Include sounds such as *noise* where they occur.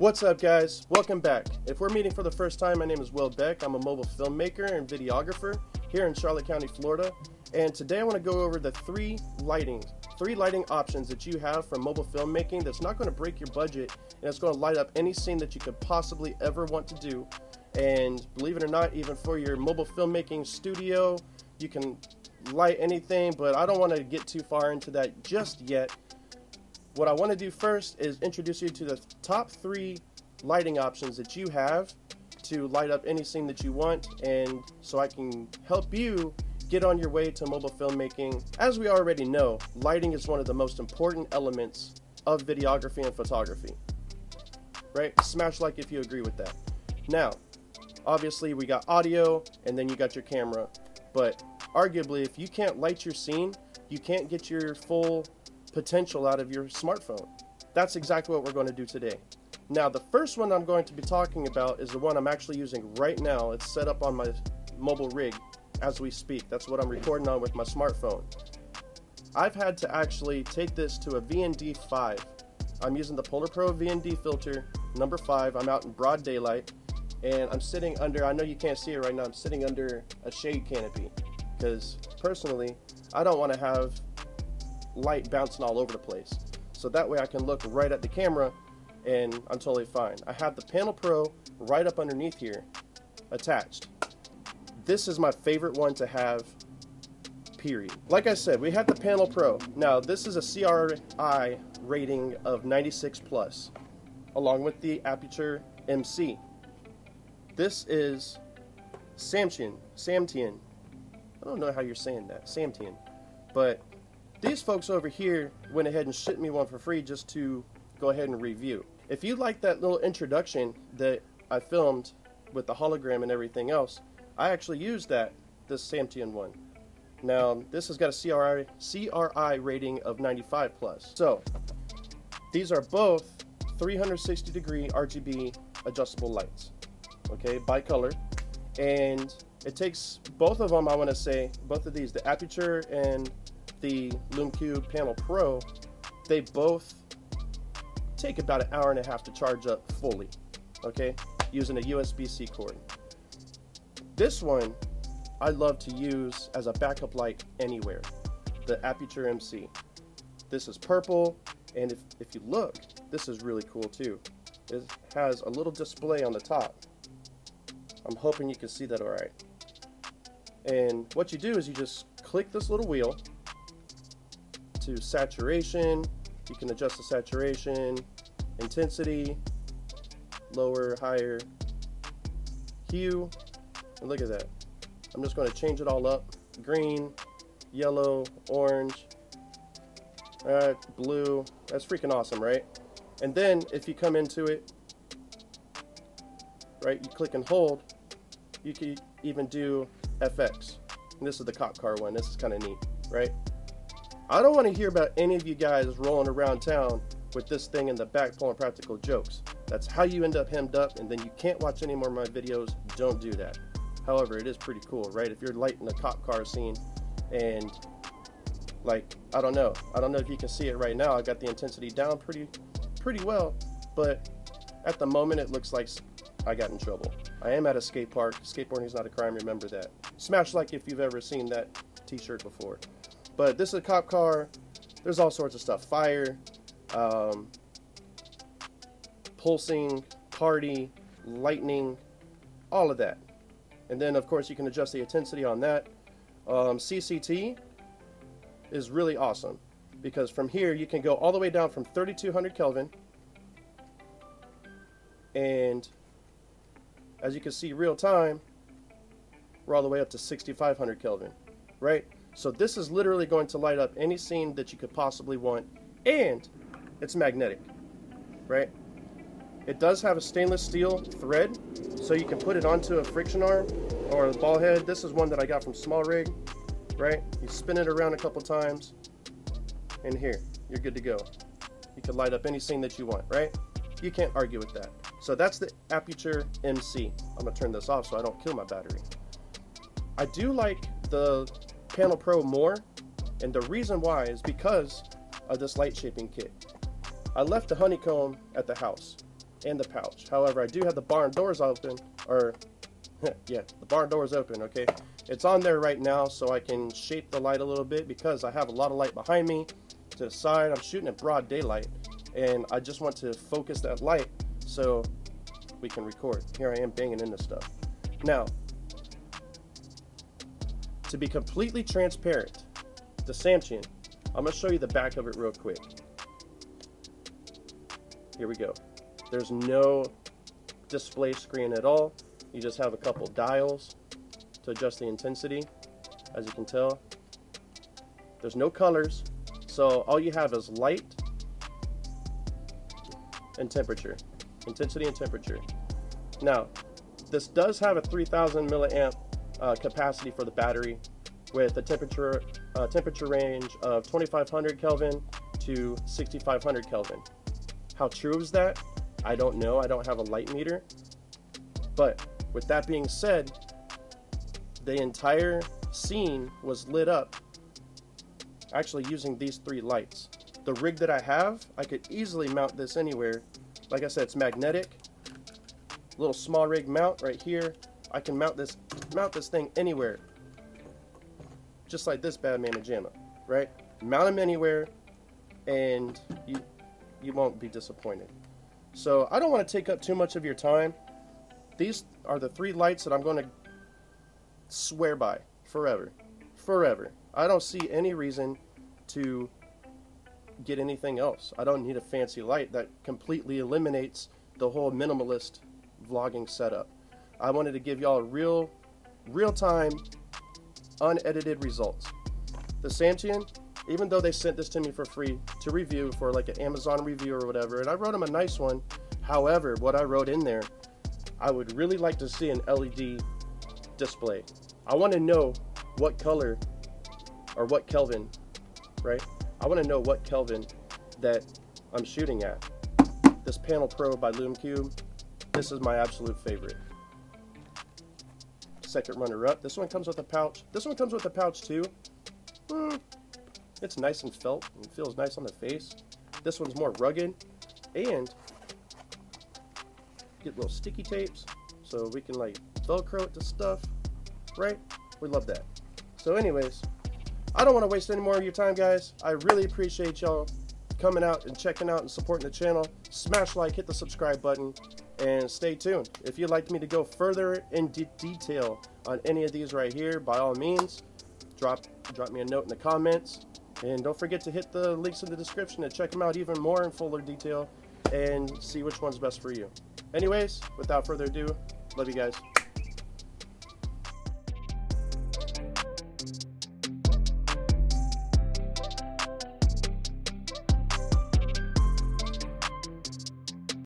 What's up guys? Welcome back. If we're meeting for the first time, my name is Will Beck. I'm a mobile filmmaker and videographer here in Charlotte County, Florida. And today I want to go over the three lighting, three lighting options that you have for mobile filmmaking that's not going to break your budget and it's going to light up any scene that you could possibly ever want to do. And believe it or not, even for your mobile filmmaking studio, you can light anything, but I don't want to get too far into that just yet. What I want to do first is introduce you to the top three lighting options that you have to light up any scene that you want and so I can help you get on your way to mobile filmmaking. As we already know, lighting is one of the most important elements of videography and photography. Right? Smash like if you agree with that. Now, obviously we got audio and then you got your camera, but arguably if you can't light your scene, you can't get your full potential out of your smartphone. That's exactly what we're going to do today. Now, the first one I'm going to be talking about is the one I'm actually using right now. It's set up on my mobile rig as we speak. That's what I'm recording on with my smartphone. I've had to actually take this to a VND 5. I'm using the Polar Pro VND filter number 5. I'm out in broad daylight and I'm sitting under, I know you can't see it right now, I'm sitting under a shade canopy because personally, I don't want to have light bouncing all over the place. So that way I can look right at the camera and I'm totally fine. I have the Panel Pro right up underneath here attached. This is my favorite one to have period. Like I said, we have the Panel Pro. Now this is a CRI rating of 96 plus along with the Aputure MC. This is Samtian, Samtian. I don't know how you're saying that, Samtian. But these folks over here went ahead and shipped me one for free just to go ahead and review. If you like that little introduction that I filmed with the hologram and everything else, I actually used that, this Samtian one. Now, this has got a CRI, CRI rating of 95 plus. So, these are both 360 degree RGB adjustable lights, okay, by color. And it takes both of them, I want to say, both of these, the Aputure and the LumeCube Panel Pro, they both take about an hour and a half to charge up fully, okay, using a USB-C cord. This one, I love to use as a backup light anywhere, the Aputure MC. This is purple, and if, if you look, this is really cool too. It has a little display on the top. I'm hoping you can see that all right. And what you do is you just click this little wheel, to saturation. You can adjust the saturation, intensity, lower, higher, hue. And look at that. I'm just going to change it all up. Green, yellow, orange, uh, blue. That's freaking awesome, right? And then if you come into it, right, you click and hold, you can even do FX. And this is the cop car one. This is kind of neat, right? I don't want to hear about any of you guys rolling around town with this thing in the back pulling practical jokes. That's how you end up hemmed up, and then you can't watch any more of my videos. Don't do that. However, it is pretty cool, right? If you're lighting a cop car scene and like I don't know, I don't know if you can see it right now. I got the intensity down pretty pretty well, but at the moment it looks like I got in trouble. I am at a skate park. Skateboarding is not a crime, remember that. Smash like if you've ever seen that t-shirt before. But this is a cop car. There's all sorts of stuff. Fire, um, pulsing, party, lightning, all of that. And then, of course, you can adjust the intensity on that. Um, CCT is really awesome because from here you can go all the way down from 3200 Kelvin and as you can see real time we're all the way up to 6500 Kelvin right so this is literally going to light up any scene that you could possibly want, and it's magnetic, right? It does have a stainless steel thread, so you can put it onto a friction arm or a ball head. This is one that I got from Small Rig, right? You spin it around a couple times, and here, you're good to go. You can light up any scene that you want, right? You can't argue with that. So that's the Aputure MC. I'm gonna turn this off so I don't kill my battery. I do like the Panel Pro more, and the reason why is because of this light shaping kit. I left the honeycomb at the house, and the pouch. However, I do have the barn doors open, or *laughs* yeah, the barn doors open, okay? It's on there right now so I can shape the light a little bit because I have a lot of light behind me to the side. I'm shooting at broad daylight and I just want to focus that light so we can record. Here I am banging into stuff. Now, to be completely transparent, the Samtian, I'm going to show you the back of it real quick. Here we go. There's no display screen at all. You just have a couple dials to adjust the intensity, as you can tell. There's no colors, so all you have is light and temperature, intensity and temperature. Now, this does have a 3000 milliamp uh, capacity for the battery with a temperature uh, temperature range of 2500 Kelvin to 6500 Kelvin. How true is that? I don't know. I don't have a light meter. But with that being said, the entire scene was lit up actually using these three lights. The rig that I have, I could easily mount this anywhere. Like I said, it's magnetic. Little small rig mount right here. I can mount this mount this thing anywhere. Just like this bad man JAMMA, right? Mount them anywhere and you you won't be disappointed. So I don't want to take up too much of your time. These are the three lights that I'm going to swear by forever. Forever. I don't see any reason to get anything else. I don't need a fancy light that completely eliminates the whole minimalist vlogging setup. I wanted to give y'all a real, real time, unedited results. The Samtian, even though they sent this to me for free to review for like an Amazon review or whatever, and I wrote them a nice one. However, what I wrote in there, I would really like to see an LED display. I want to know what color or what Kelvin, right? I want to know what Kelvin that I'm shooting at. This Panel Pro by LumeCube, this is my absolute favorite. Second runner up. This one comes with a pouch. This one comes with a pouch too. Mm, it's nice and felt and feels nice on the face. This one's more rugged and get little sticky tapes so we can like velcro it to stuff right we love that so anyways i don't want to waste any more of your time guys i really appreciate y'all coming out and checking out and supporting the channel smash like hit the subscribe button and stay tuned if you'd like me to go further in de detail on any of these right here by all means drop drop me a note in the comments and don't forget to hit the links in the description to check them out even more in fuller detail and see which one's best for you. Anyways, without further ado, love you guys.